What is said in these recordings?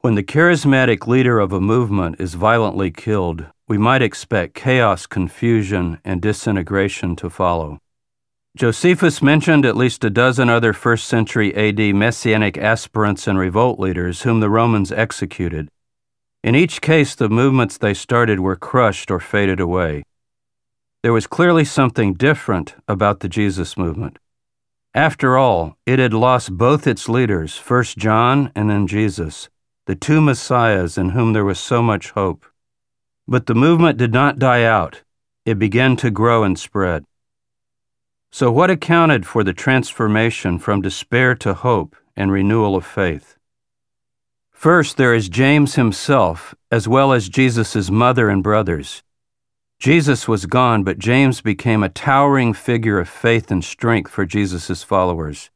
When the charismatic leader of a movement is violently killed, we might expect chaos, confusion, and disintegration to follow. Josephus mentioned at least a dozen other first century AD messianic aspirants and revolt leaders whom the Romans executed. In each case, the movements they started were crushed or faded away. There was clearly something different about the Jesus movement. After all, it had lost both its leaders, first John and then Jesus, the two messiahs in whom there was so much hope. But the movement did not die out, it began to grow and spread. So, what accounted for the transformation from despair to hope and renewal of faith? First, there is James himself, as well as Jesus' mother and brothers. Jesus was gone, but James became a towering figure of faith and strength for Jesus' followers.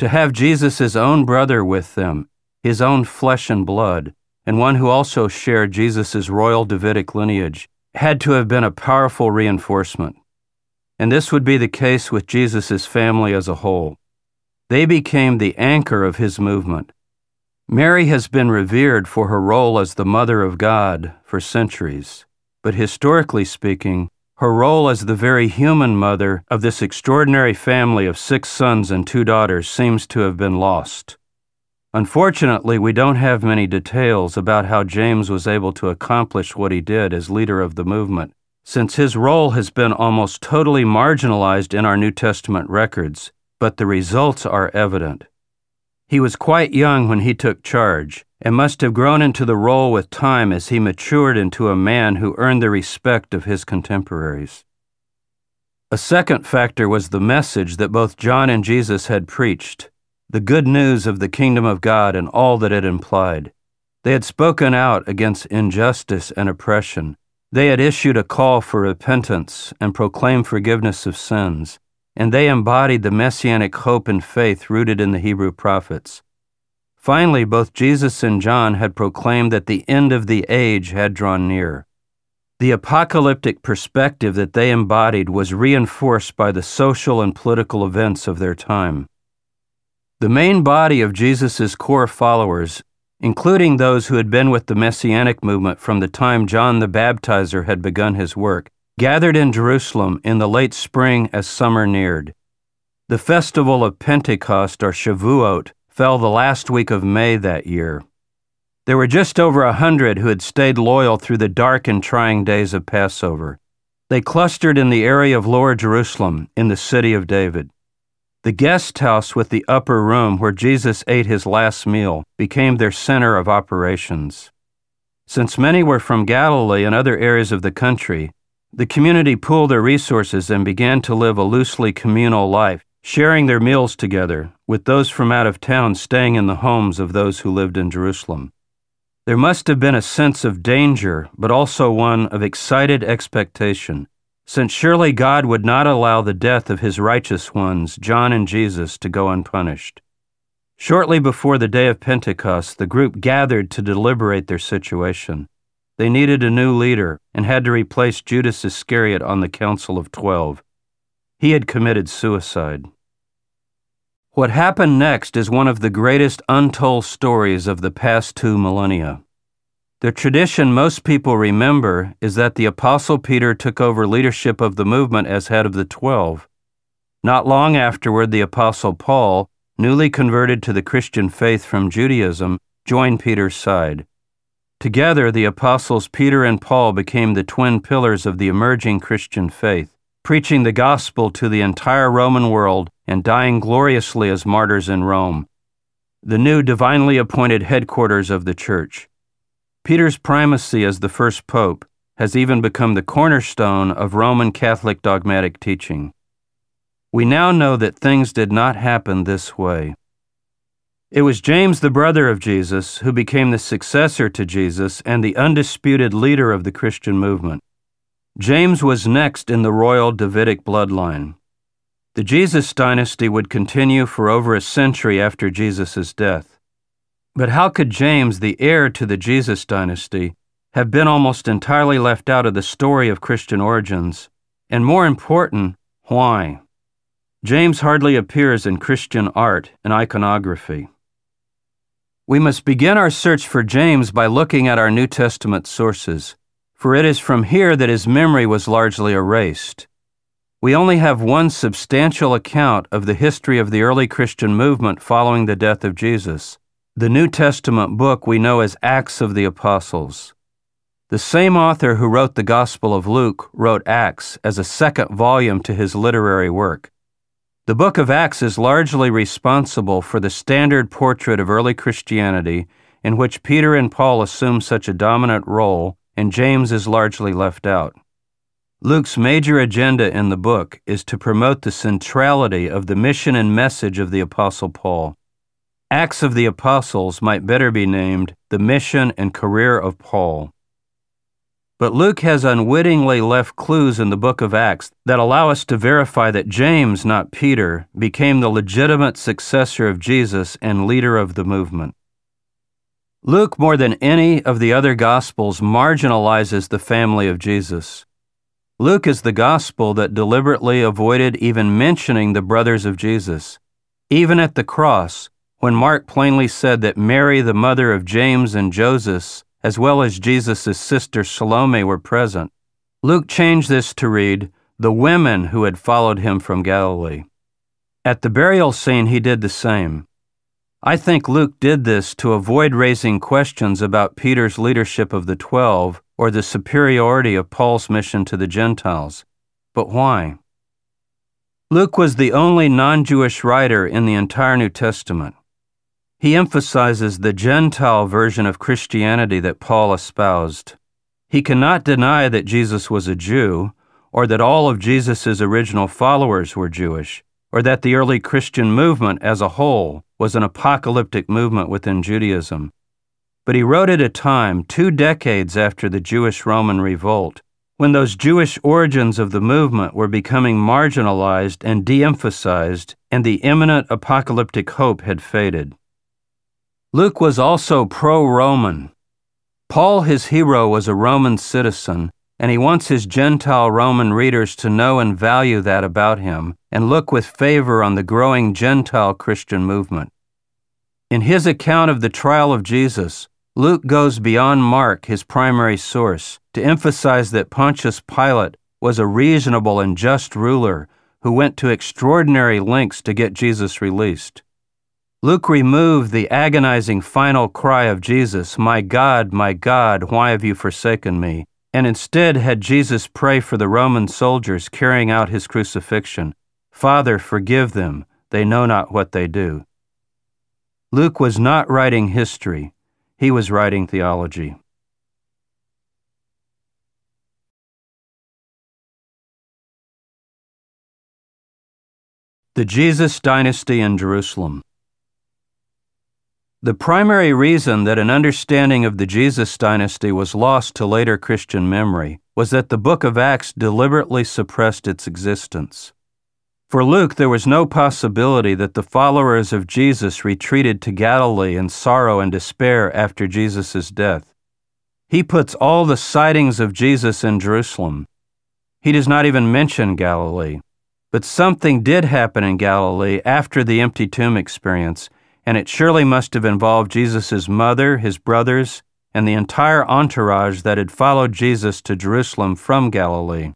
To have Jesus' own brother with them, his own flesh and blood, and one who also shared Jesus' royal Davidic lineage, had to have been a powerful reinforcement. And this would be the case with Jesus' family as a whole. They became the anchor of his movement. Mary has been revered for her role as the Mother of God for centuries, but historically speaking, her role as the very human mother of this extraordinary family of six sons and two daughters seems to have been lost. Unfortunately, we don't have many details about how James was able to accomplish what he did as leader of the movement, since his role has been almost totally marginalized in our New Testament records, but the results are evident. He was quite young when he took charge, and must have grown into the role with time as he matured into a man who earned the respect of his contemporaries. A second factor was the message that both John and Jesus had preached the good news of the kingdom of God and all that it implied. They had spoken out against injustice and oppression. They had issued a call for repentance and proclaimed forgiveness of sins, and they embodied the messianic hope and faith rooted in the Hebrew prophets. Finally, both Jesus and John had proclaimed that the end of the age had drawn near. The apocalyptic perspective that they embodied was reinforced by the social and political events of their time. The main body of Jesus' core followers, including those who had been with the Messianic movement from the time John the Baptizer had begun his work, gathered in Jerusalem in the late spring as summer neared. The festival of Pentecost, or Shavuot, fell the last week of May that year. There were just over a hundred who had stayed loyal through the dark and trying days of Passover. They clustered in the area of Lower Jerusalem, in the city of David. The guest house with the upper room where Jesus ate his last meal became their center of operations. Since many were from Galilee and other areas of the country, the community pooled their resources and began to live a loosely communal life, sharing their meals together, with those from out of town staying in the homes of those who lived in Jerusalem. There must have been a sense of danger, but also one of excited expectation since surely God would not allow the death of his righteous ones, John and Jesus, to go unpunished. Shortly before the day of Pentecost, the group gathered to deliberate their situation. They needed a new leader and had to replace Judas Iscariot on the Council of Twelve. He had committed suicide. What happened next is one of the greatest untold stories of the past two millennia. The tradition most people remember is that the Apostle Peter took over leadership of the movement as head of the Twelve. Not long afterward, the Apostle Paul, newly converted to the Christian faith from Judaism, joined Peter's side. Together, the apostles Peter and Paul became the twin pillars of the emerging Christian faith, preaching the gospel to the entire Roman world and dying gloriously as martyrs in Rome, the new divinely appointed headquarters of the church. Peter's primacy as the first pope has even become the cornerstone of Roman Catholic dogmatic teaching. We now know that things did not happen this way. It was James, the brother of Jesus, who became the successor to Jesus and the undisputed leader of the Christian movement. James was next in the royal Davidic bloodline. The Jesus dynasty would continue for over a century after Jesus' death. But how could James, the heir to the Jesus dynasty, have been almost entirely left out of the story of Christian origins? And more important, why? James hardly appears in Christian art and iconography. We must begin our search for James by looking at our New Testament sources, for it is from here that his memory was largely erased. We only have one substantial account of the history of the early Christian movement following the death of Jesus, the New Testament book we know as Acts of the Apostles. The same author who wrote the Gospel of Luke wrote Acts as a second volume to his literary work. The book of Acts is largely responsible for the standard portrait of early Christianity in which Peter and Paul assume such a dominant role and James is largely left out. Luke's major agenda in the book is to promote the centrality of the mission and message of the Apostle Paul. Acts of the Apostles might better be named The Mission and Career of Paul. But Luke has unwittingly left clues in the book of Acts that allow us to verify that James, not Peter, became the legitimate successor of Jesus and leader of the movement. Luke, more than any of the other Gospels, marginalizes the family of Jesus. Luke is the Gospel that deliberately avoided even mentioning the brothers of Jesus. Even at the cross, when Mark plainly said that Mary, the mother of James and Joseph, as well as Jesus' sister Salome were present. Luke changed this to read, the women who had followed him from Galilee. At the burial scene, he did the same. I think Luke did this to avoid raising questions about Peter's leadership of the twelve or the superiority of Paul's mission to the Gentiles. But why? Luke was the only non Jewish writer in the entire New Testament. He emphasizes the Gentile version of Christianity that Paul espoused. He cannot deny that Jesus was a Jew, or that all of Jesus' original followers were Jewish, or that the early Christian movement as a whole was an apocalyptic movement within Judaism. But he wrote at a time, two decades after the Jewish Roman revolt, when those Jewish origins of the movement were becoming marginalized and de emphasized, and the imminent apocalyptic hope had faded. Luke was also pro Roman. Paul, his hero, was a Roman citizen, and he wants his Gentile Roman readers to know and value that about him and look with favor on the growing Gentile Christian movement. In his account of the trial of Jesus, Luke goes beyond Mark, his primary source, to emphasize that Pontius Pilate was a reasonable and just ruler who went to extraordinary lengths to get Jesus released. Luke removed the agonizing final cry of Jesus, My God, my God, why have you forsaken me? and instead had Jesus pray for the Roman soldiers carrying out his crucifixion Father, forgive them, they know not what they do. Luke was not writing history, he was writing theology. The Jesus Dynasty in Jerusalem. The primary reason that an understanding of the Jesus dynasty was lost to later Christian memory was that the book of Acts deliberately suppressed its existence. For Luke, there was no possibility that the followers of Jesus retreated to Galilee in sorrow and despair after Jesus' death. He puts all the sightings of Jesus in Jerusalem. He does not even mention Galilee. But something did happen in Galilee after the empty tomb experience and it surely must have involved Jesus' mother, his brothers, and the entire entourage that had followed Jesus to Jerusalem from Galilee.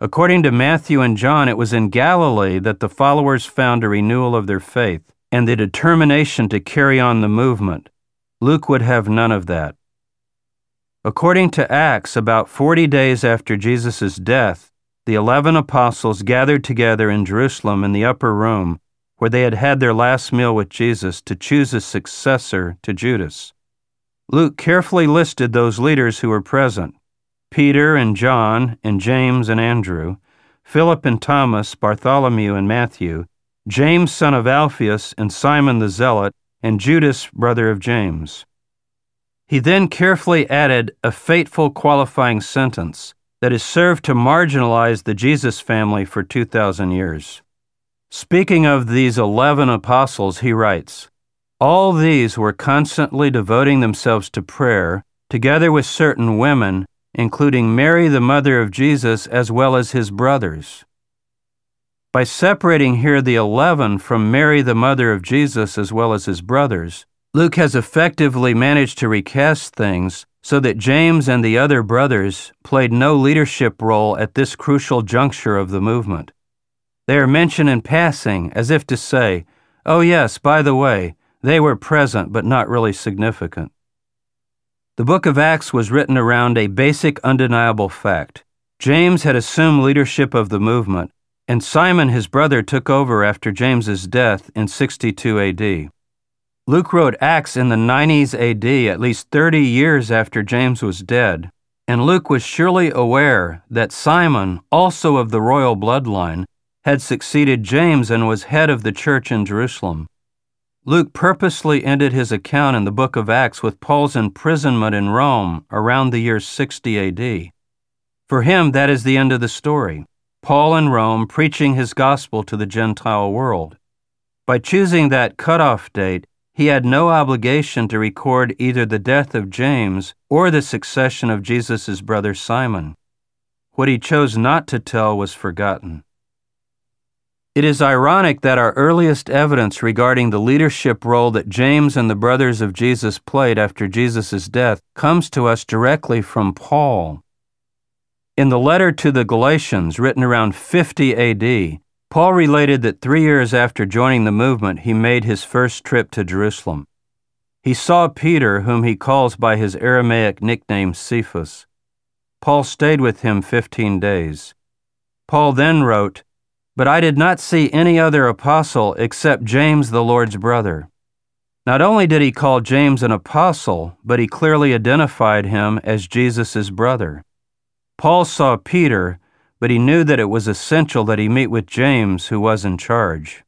According to Matthew and John, it was in Galilee that the followers found a renewal of their faith and the determination to carry on the movement. Luke would have none of that. According to Acts, about 40 days after Jesus' death, the eleven apostles gathered together in Jerusalem in the upper room where they had had their last meal with Jesus to choose a successor to Judas. Luke carefully listed those leaders who were present Peter and John and James and Andrew, Philip and Thomas, Bartholomew and Matthew, James son of Alphaeus and Simon the Zealot, and Judas brother of James. He then carefully added a fateful qualifying sentence that has served to marginalize the Jesus family for 2,000 years. Speaking of these 11 apostles, he writes All these were constantly devoting themselves to prayer, together with certain women, including Mary, the mother of Jesus, as well as his brothers. By separating here the 11 from Mary, the mother of Jesus, as well as his brothers, Luke has effectively managed to recast things so that James and the other brothers played no leadership role at this crucial juncture of the movement. They are mentioned in passing as if to say, oh, yes, by the way, they were present but not really significant. The book of Acts was written around a basic, undeniable fact. James had assumed leadership of the movement, and Simon, his brother, took over after James's death in 62 AD. Luke wrote Acts in the 90s AD, at least 30 years after James was dead, and Luke was surely aware that Simon, also of the royal bloodline, had succeeded James and was head of the church in Jerusalem. Luke purposely ended his account in the book of Acts with Paul's imprisonment in Rome around the year 60 AD. For him, that is the end of the story. Paul in Rome preaching his gospel to the Gentile world. By choosing that cutoff date, he had no obligation to record either the death of James or the succession of Jesus' brother Simon. What he chose not to tell was forgotten. It is ironic that our earliest evidence regarding the leadership role that James and the brothers of Jesus played after Jesus' death comes to us directly from Paul. In the letter to the Galatians, written around 50 AD, Paul related that three years after joining the movement, he made his first trip to Jerusalem. He saw Peter, whom he calls by his Aramaic nickname Cephas. Paul stayed with him 15 days. Paul then wrote, But I did not see any other apostle except James, the Lord's brother. Not only did he call James an apostle, but he clearly identified him as Jesus' brother. Paul saw Peter, but he knew that it was essential that he meet with James, who was in charge.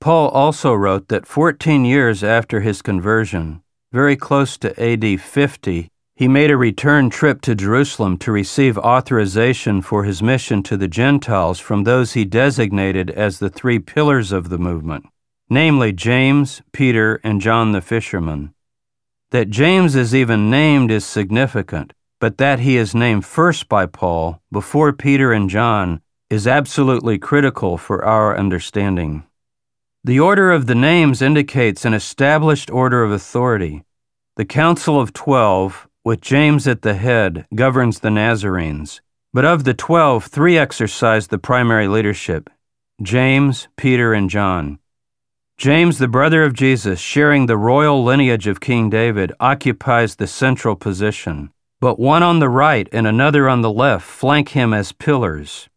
Paul also wrote that 14 years after his conversion, very close to AD 50, he made a return trip to Jerusalem to receive authorization for his mission to the Gentiles from those he designated as the three pillars of the movement, namely James, Peter, and John the fisherman. That James is even named is significant but that he is named first by Paul before Peter and John is absolutely critical for our understanding. The order of the names indicates an established order of authority. The Council of Twelve, with James at the head, governs the Nazarenes. But of the twelve, three exercise the primary leadership James, Peter, and John. James, the brother of Jesus, sharing the royal lineage of King David, occupies the central position but one on the right and another on the left flank him as pillars.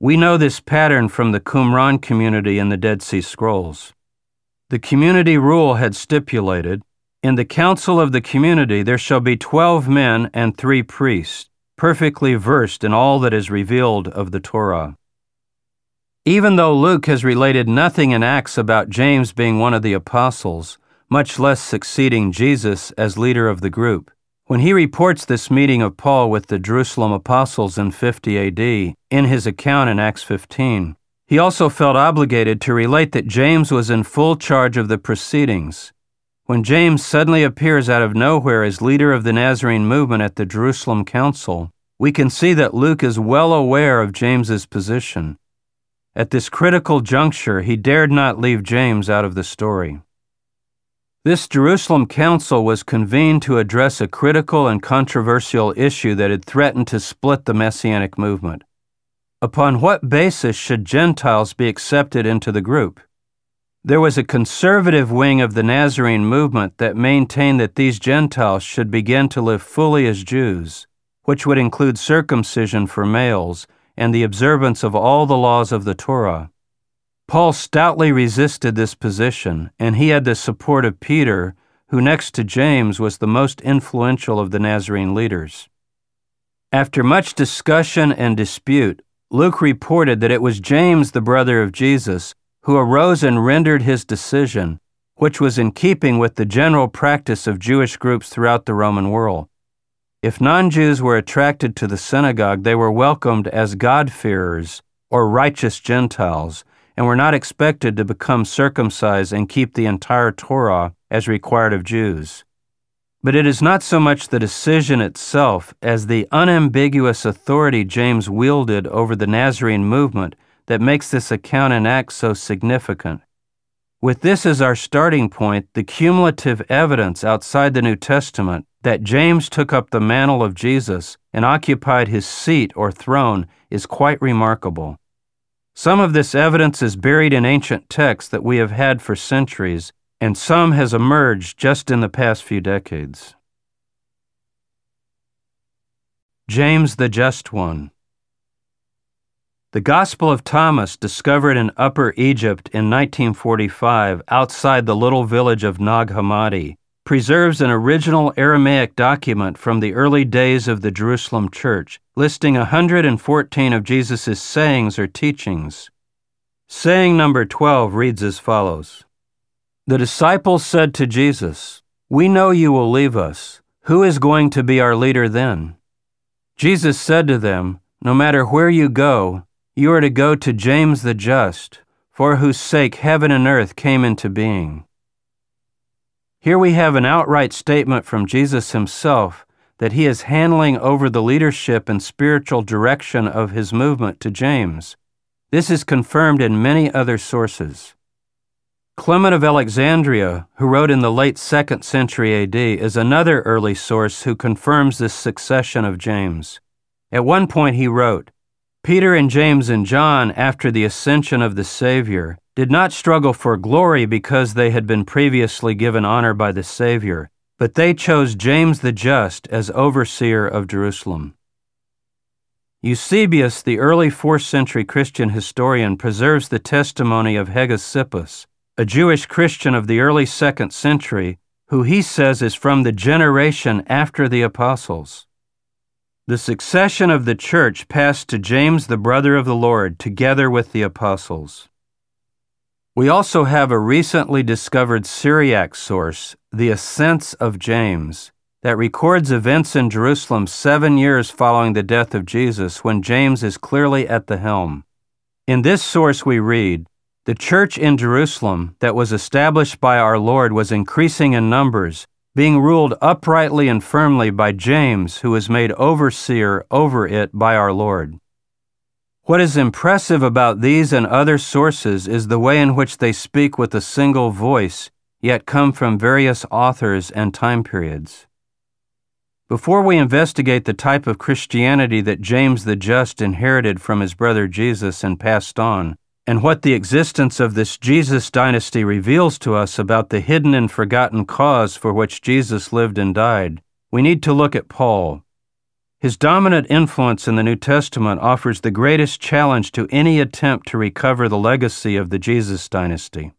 We know this pattern from the Qumran community in the Dead Sea Scrolls. The community rule had stipulated In the council of the community there shall be twelve men and three priests, perfectly versed in all that is revealed of the Torah. Even though Luke has related nothing in Acts about James being one of the apostles, much less succeeding Jesus as leader of the group, when he reports this meeting of Paul with the Jerusalem apostles in 50 AD in his account in Acts 15, he also felt obligated to relate that James was in full charge of the proceedings. When James suddenly appears out of nowhere as leader of the Nazarene movement at the Jerusalem Council, we can see that Luke is well aware of James's position. At this critical juncture, he dared not leave James out of the story. This Jerusalem Council was convened to address a critical and controversial issue that had threatened to split the Messianic movement. Upon what basis should Gentiles be accepted into the group? There was a conservative wing of the Nazarene movement that maintained that these Gentiles should begin to live fully as Jews, which would include circumcision for males and the observance of all the laws of the Torah. Paul stoutly resisted this position, and he had the support of Peter, who next to James was the most influential of the Nazarene leaders. After much discussion and dispute, Luke reported that it was James, the brother of Jesus, who arose and rendered his decision, which was in keeping with the general practice of Jewish groups throughout the Roman world. If non Jews were attracted to the synagogue, they were welcomed as God-fearers or righteous Gentiles and were not expected to become circumcised and keep the entire Torah as required of Jews. But it is not so much the decision itself as the unambiguous authority James wielded over the Nazarene movement that makes this account in Acts so significant. With this as our starting point, the cumulative evidence outside the New Testament that James took up the mantle of Jesus and occupied his seat or throne is quite remarkable. Some of this evidence is buried in ancient texts that we have had for centuries, and some has emerged just in the past few decades. James the Just One. The Gospel of Thomas, discovered in Upper Egypt in 1945 outside the little village of Nag Hammadi, preserves an original Aramaic document from the early days of the Jerusalem church, listing 114 of Jesus' sayings or teachings. Saying number 12 reads as follows The disciples said to Jesus, We know you will leave us. Who is going to be our leader then? Jesus said to them, No matter where you go, you are to go to James the Just, for whose sake heaven and earth came into being. Here we have an outright statement from Jesus himself that he is handing over the leadership and spiritual direction of his movement to James. This is confirmed in many other sources. Clement of Alexandria, who wrote in the late 2nd century AD, is another early source who confirms this succession of James. At one point he wrote, Peter and James and John, after the ascension of the Savior, did not struggle for glory because they had been previously given honor by the Savior, but they chose James the Just as overseer of Jerusalem. Eusebius, the early 4th century Christian historian, preserves the testimony of Hegesippus, a Jewish Christian of the early 2nd century, who he says is from the generation after the apostles. The succession of the church passed to James, the brother of the Lord, together with the apostles. We also have a recently discovered Syriac source, the Ascents of James, that records events in Jerusalem seven years following the death of Jesus when James is clearly at the helm. In this source, we read The church in Jerusalem that was established by our Lord was increasing in numbers, being ruled uprightly and firmly by James, who was made overseer over it by our Lord. What is impressive about these and other sources is the way in which they speak with a single voice, yet come from various authors and time periods. Before we investigate the type of Christianity that James the Just inherited from his brother Jesus and passed on, and what the existence of this Jesus dynasty reveals to us about the hidden and forgotten cause for which Jesus lived and died, we need to look at Paul, his dominant influence in the New Testament offers the greatest challenge to any attempt to recover the legacy of the Jesus dynasty.